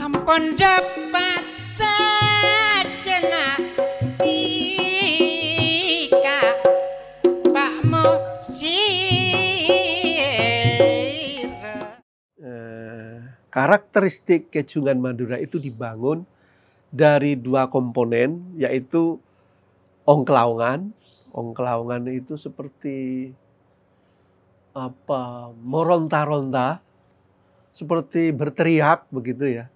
ampun dapat sajana tika Pak Musira Eh, karakteristik kecungan Madura itu dibangun dari dua komponen yaitu ongklaungan. Ongklaungan itu seperti apa meronta-ronta seperti berteriak begitu ya.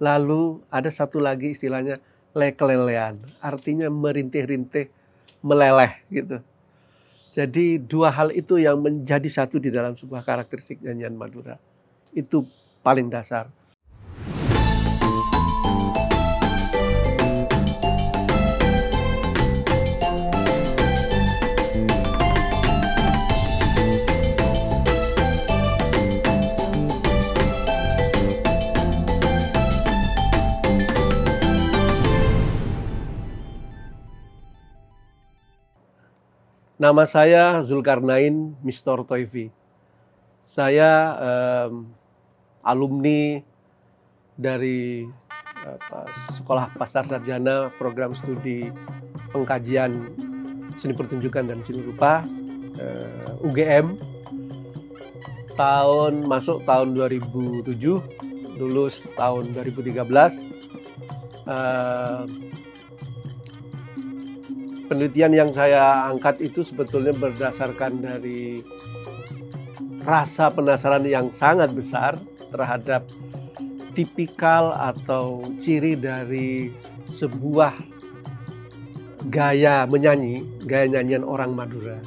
Lalu ada satu lagi istilahnya lekelelean, artinya merintih-rintih, meleleh gitu. Jadi dua hal itu yang menjadi satu di dalam sebuah karakteristik nyanyian Madura. Itu paling dasar. Nama saya Zulkarnain Mistor Toifi. Saya em, alumni dari apa, Sekolah Pasar Sarjana Program Studi Pengkajian Seni Pertunjukan dan Seni Rupa eh, UGM tahun masuk tahun 2007 lulus tahun 2013 Eh, penelitian yang saya angkat itu sebetulnya berdasarkan dari rasa penasaran yang sangat besar terhadap tipikal atau ciri dari sebuah gaya menyanyi, gaya nyanyian orang Madura.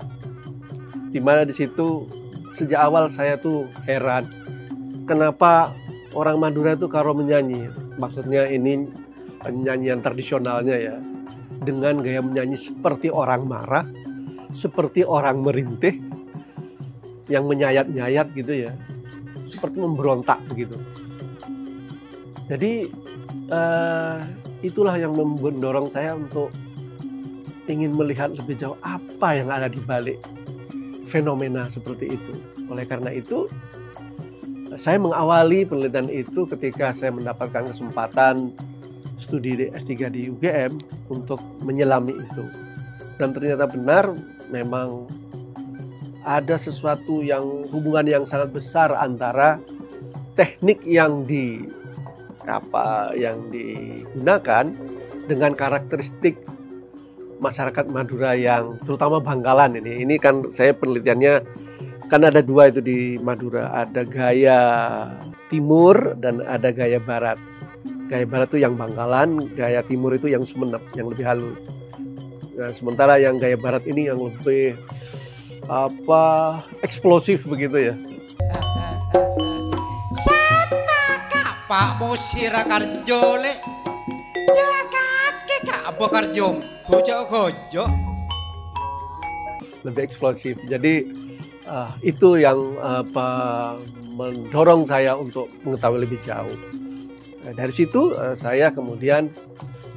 Di mana di situ sejak awal saya tuh heran kenapa orang Madura itu kalau menyanyi, maksudnya ini nyanyian tradisionalnya ya, dengan gaya menyanyi seperti orang marah, seperti orang merintih, yang menyayat-nyayat gitu ya, seperti memberontak begitu. Jadi eh, itulah yang mendorong saya untuk ingin melihat lebih jauh apa yang ada di balik fenomena seperti itu. Oleh karena itu, saya mengawali penelitian itu ketika saya mendapatkan kesempatan studi di S3 di UGM untuk menyelami itu. Dan ternyata benar memang ada sesuatu yang hubungan yang sangat besar antara teknik yang di apa yang digunakan dengan karakteristik masyarakat Madura yang terutama Bangkalan ini. Ini kan saya penelitiannya kan ada dua itu di Madura, ada gaya timur dan ada gaya barat. Gaya barat itu yang Bangkalan, gaya timur itu yang Sumenep, yang lebih halus. Nah, sementara yang gaya barat ini yang lebih apa eksplosif begitu ya. Kak Pak Musira Karjole? Ya kakek kak Abo Karjom Gojo-gojo lebih eksplosif. Jadi ah, itu yang apa mendorong saya untuk mengetahui lebih jauh. Nah, dari situ eh, saya kemudian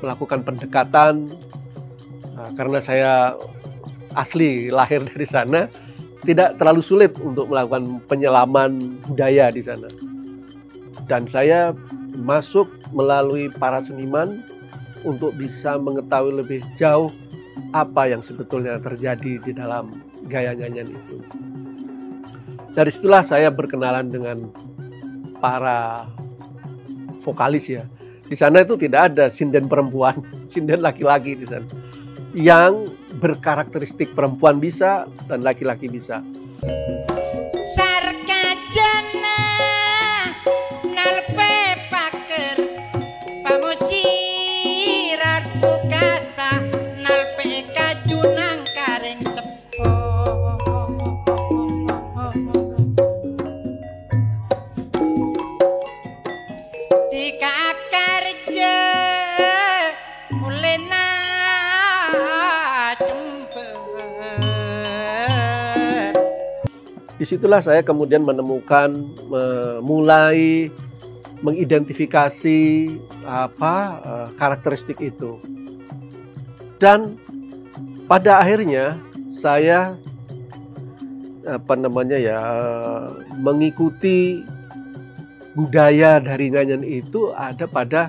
melakukan pendekatan ah, karena saya asli lahir dari sana, tidak terlalu sulit untuk melakukan penyelaman budaya di sana. Dan saya masuk melalui para seniman untuk bisa mengetahui lebih jauh apa yang sebetulnya terjadi di dalam gaya nyanyian itu. Dari situlah saya berkenalan dengan para vokalis ya. Di sana itu tidak ada sinden perempuan, sinden laki-laki di sana. Yang berkarakteristik perempuan bisa dan laki-laki bisa. Sarkajana Di situlah saya kemudian menemukan me- mulai mengidentifikasi apa eh, karakteristik itu. Dan pada akhirnya saya apa namanya ya mengikuti budaya dari nyanyian itu ada pada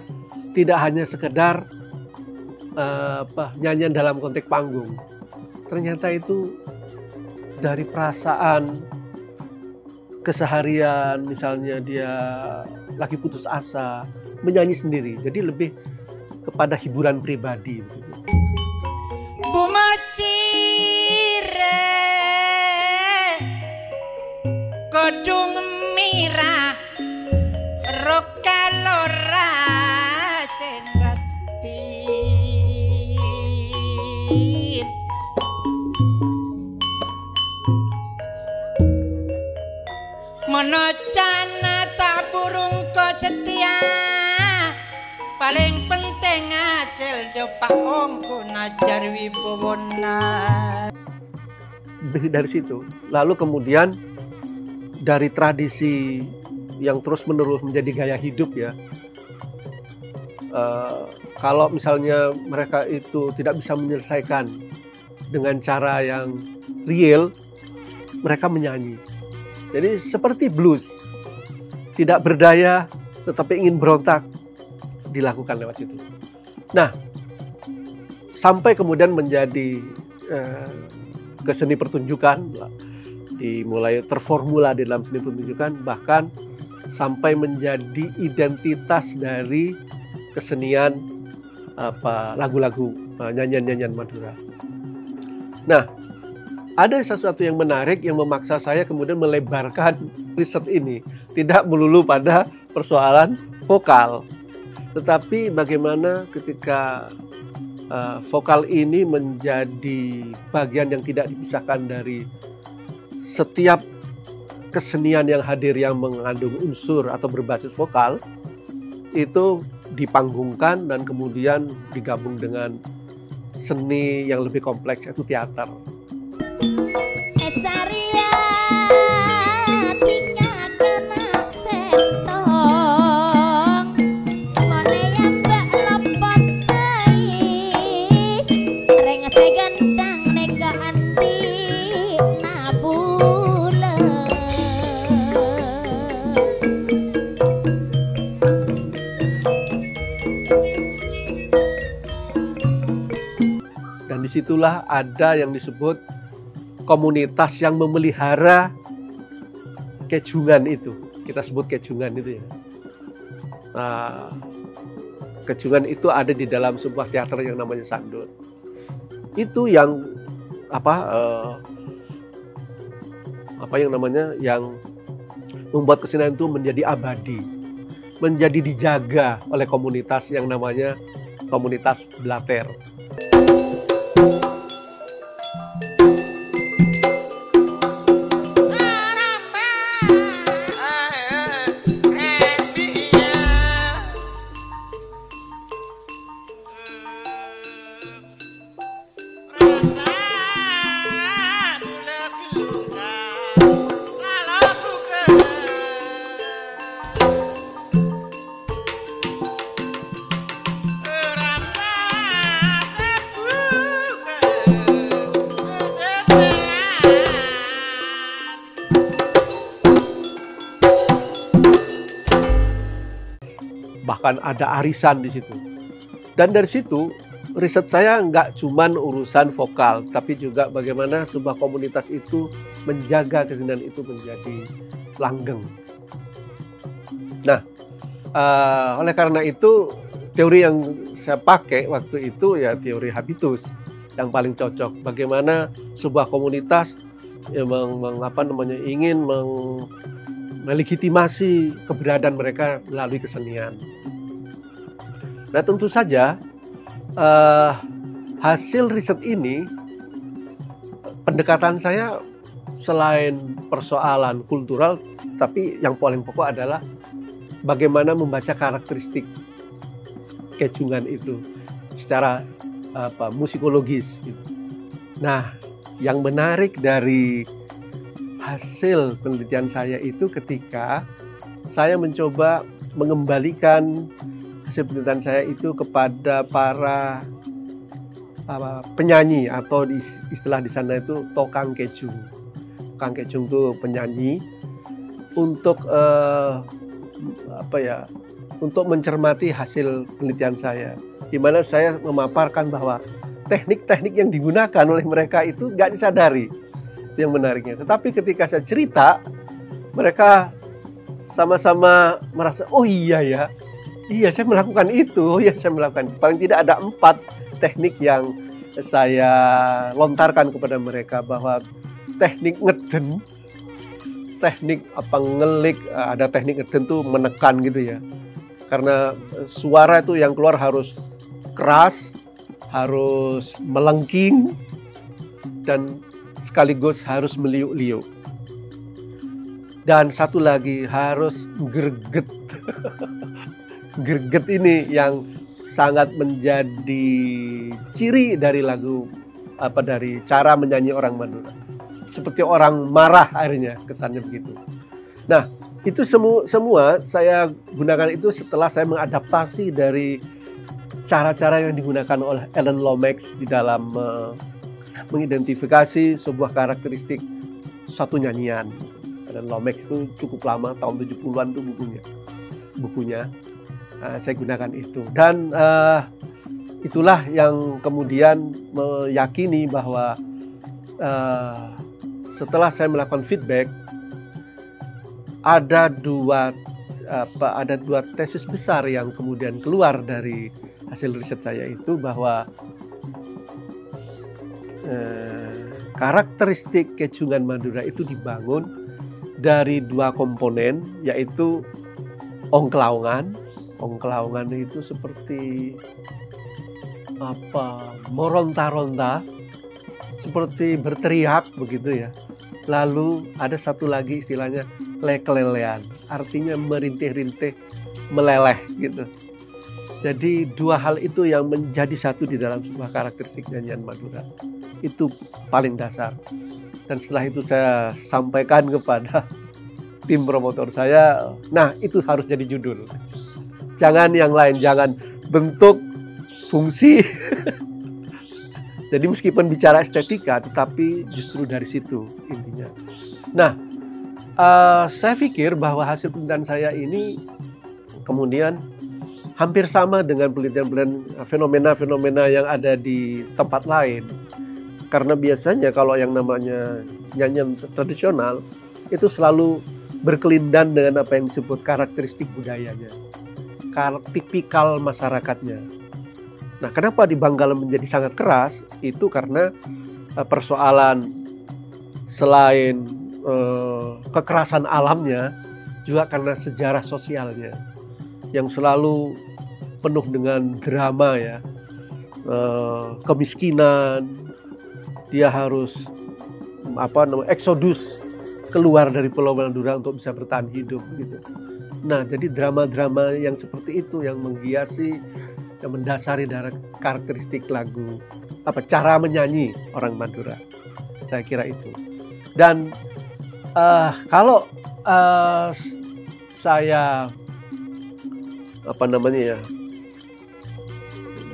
tidak hanya sekedar eh, apa nyanyian dalam konteks panggung. Ternyata itu dari perasaan keseharian misalnya dia lagi putus asa menyanyi sendiri. Jadi lebih kepada hiburan pribadi Monocana tak burung ko setia Paling penting acil dopak ongku najar Lebih dari situ. Lalu kemudian dari tradisi yang terus menerus menjadi gaya hidup ya. eh, kalau misalnya mereka itu tidak bisa menyelesaikan dengan cara yang real, mereka menyanyi. Jadi seperti blues, tidak berdaya tetapi ingin berontak dilakukan lewat situ. Nah, sampai kemudian menjadi eh, keseni pertunjukan, dimulai terformula di dalam seni pertunjukan, bahkan sampai menjadi identitas dari kesenian apa lagu-lagu eh, nyanyian-nyanyian Madura. Nah, ada sesuatu yang menarik yang memaksa saya kemudian melebarkan riset ini tidak melulu pada persoalan vokal, tetapi bagaimana ketika uh, vokal ini menjadi bagian yang tidak dipisahkan dari setiap kesenian yang hadir yang mengandung unsur atau berbasis vokal itu dipanggungkan dan kemudian digabung dengan seni yang lebih kompleks yaitu teater. Dan di situlah ada yang disebut komunitas yang memelihara kecungan itu. Kita sebut kecungan itu ya. Nah, kecungan itu ada di dalam sebuah teater yang namanya Sandut. Itu yang apa eh, apa yang namanya yang membuat kesenian itu menjadi abadi, menjadi dijaga oleh komunitas yang namanya komunitas Blater. Thank you. Bahkan ada arisan di situ. Dan dari situ riset saya nggak cuman urusan vokal, tapi juga bagaimana sebuah komunitas itu menjaga kesenian itu menjadi langgeng. Nah, eh, oleh karena itu teori yang saya pakai waktu itu ya teori habitus yang paling cocok. Bagaimana sebuah komunitas ya, meng, meng- apa namanya ingin meng- melegitimasi keberadaan mereka melalui kesenian. Nah tentu saja eh, hasil riset ini pendekatan saya selain persoalan kultural, tapi yang paling pokok adalah bagaimana membaca karakteristik kecungan itu secara apa musikologis. gitu. Nah, yang menarik dari hasil penelitian saya itu ketika saya mencoba mengembalikan hasil penelitian saya itu kepada para apa, penyanyi atau di istilah di sana itu tokang kecung. Tokang kecung itu penyanyi untuk eh, apa ya untuk mencermati hasil penelitian saya di mana saya memaparkan bahwa teknik-teknik yang digunakan oleh mereka itu nggak disadari yang menariknya. Tetapi ketika saya cerita mereka sama-sama merasa oh iya ya iya saya melakukan itu oh iya saya melakukan paling tidak ada empat teknik yang saya lontarkan kepada mereka bahwa teknik ngeden teknik apa ngelik ada teknik ngeden tuh menekan gitu ya. Karena suara itu yang keluar harus keras harus melengking dan sekaligus harus meliuk-liuk dan satu lagi harus gerget gerget ini yang sangat menjadi ciri dari lagu apa dari cara menyanyi orang Madura. Seperti orang marah akhirnya kesannya begitu. Nah, itu semua semua saya gunakan itu setelah saya mengadaptasi dari cara-cara yang digunakan oleh Ellen Lomax di dalam uh, mengidentifikasi sebuah karakteristik suatu nyanyian. Ellen Lomax itu cukup lama tahun 70-an itu bukunya. Bukunya uh, saya gunakan itu dan uh, itulah yang kemudian meyakini bahwa uh, setelah saya melakukan feedback ada dua apa ada dua tesis besar yang kemudian keluar dari hasil riset saya itu bahwa eh, karakteristik kecungan Madura itu dibangun dari dua komponen yaitu ongklaungan ongklaungan itu seperti apa? Meronta-ronta seperti berteriak begitu ya. Lalu ada satu lagi istilahnya lekelelean artinya merintih-rintih meleleh gitu. Jadi dua hal itu yang menjadi satu di dalam sebuah karakteristik nyanyian Madura itu paling dasar dan setelah itu saya sampaikan kepada tim promotor saya nah itu harus jadi judul jangan yang lain jangan bentuk fungsi. Jadi meskipun bicara estetika, tetapi justru dari situ intinya. Nah, uh, saya pikir bahwa hasil penelitian saya ini kemudian hampir sama dengan penelitian-penelitian fenomena-fenomena yang ada di tempat lain. Karena biasanya kalau yang namanya nyanyian tradisional itu selalu berkelindan dengan apa yang disebut karakteristik budayanya, tipikal masyarakatnya. Nah, kenapa di Banggala menjadi sangat keras? Itu karena uh, persoalan selain uh, kekerasan alamnya, juga karena sejarah sosialnya yang selalu penuh dengan drama ya, uh, kemiskinan, dia harus apa namanya eksodus keluar dari Pulau Madura untuk bisa bertahan hidup gitu. Nah, jadi drama-drama yang seperti itu yang menghiasi yang mendasari dari karakteristik lagu apa cara menyanyi orang Madura saya kira itu dan uh, kalau uh, saya apa namanya ya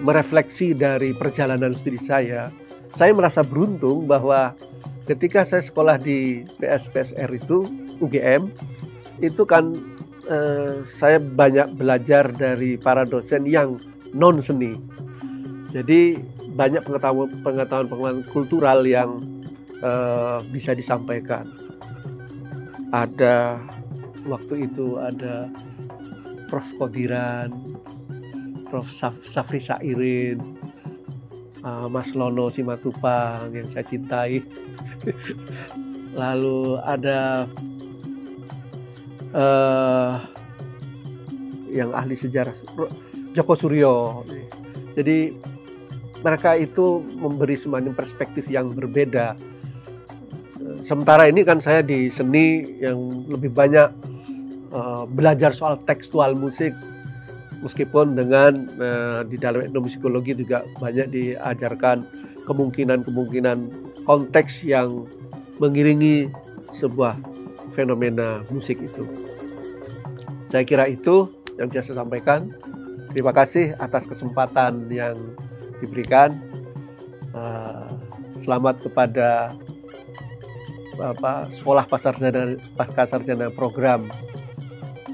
merefleksi dari perjalanan studi saya saya merasa beruntung bahwa ketika saya sekolah di PSPSR itu UGM itu kan uh, saya banyak belajar dari para dosen yang non seni. Jadi banyak pengetahuan pengetahuan pengetahuan kultural yang uh, bisa disampaikan. Ada waktu itu ada Prof Kodiran, Prof Saf, Safri Sairin, uh, Mas Lono Simatupang yang saya cintai. Lalu ada uh, yang ahli sejarah Joko Suryo. Jadi mereka itu memberi semacam perspektif yang berbeda. Sementara ini kan saya di seni yang lebih banyak uh, belajar soal tekstual musik, meskipun dengan uh, di dalam etnomusikologi juga banyak diajarkan kemungkinan-kemungkinan konteks yang mengiringi sebuah fenomena musik itu. Saya kira itu yang bisa saya sampaikan. Terima kasih atas kesempatan yang diberikan. Uh, selamat kepada apa, Sekolah Pasar Pasar Sarjana Program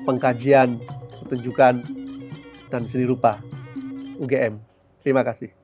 pengkajian, pertunjukan, dan seni rupa UGM. Terima kasih.